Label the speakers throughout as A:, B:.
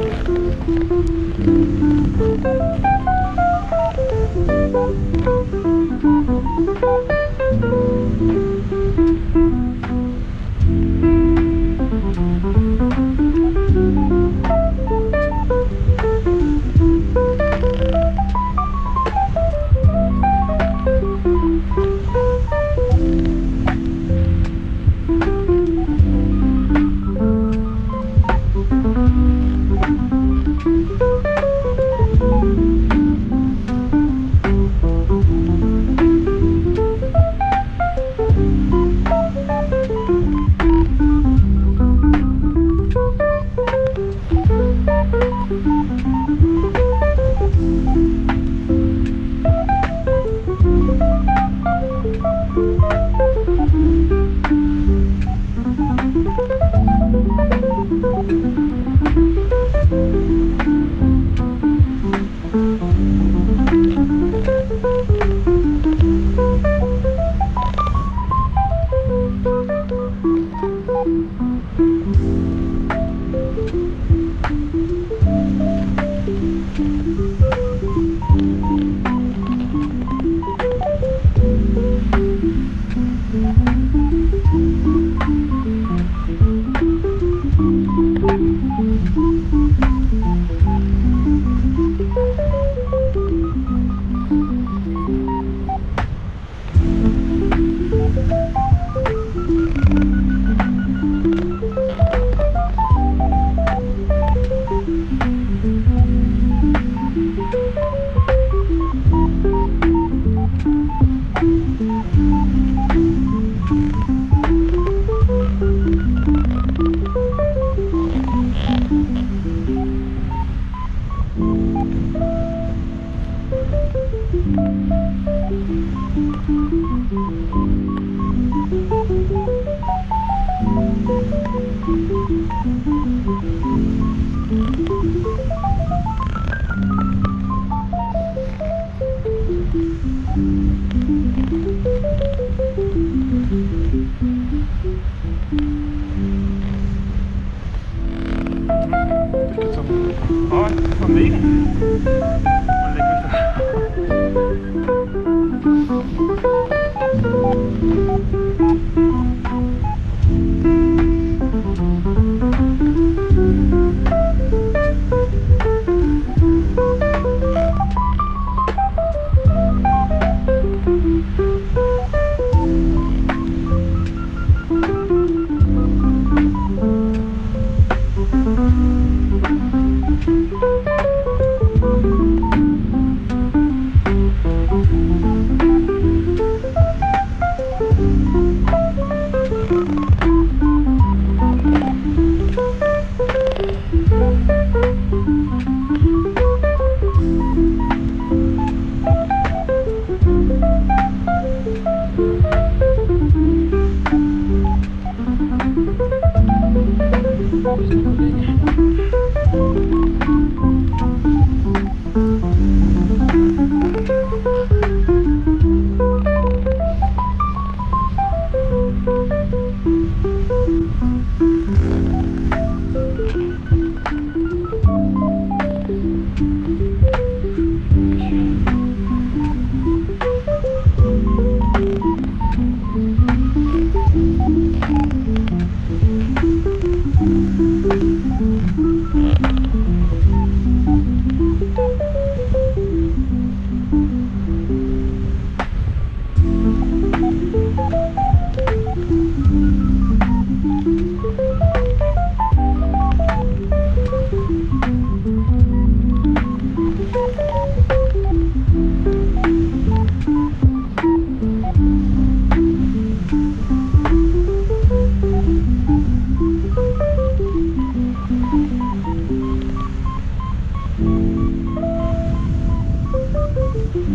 A: Thank you. Thank you. Alright, I'm leaving. Thank you.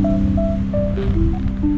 A: Thank you.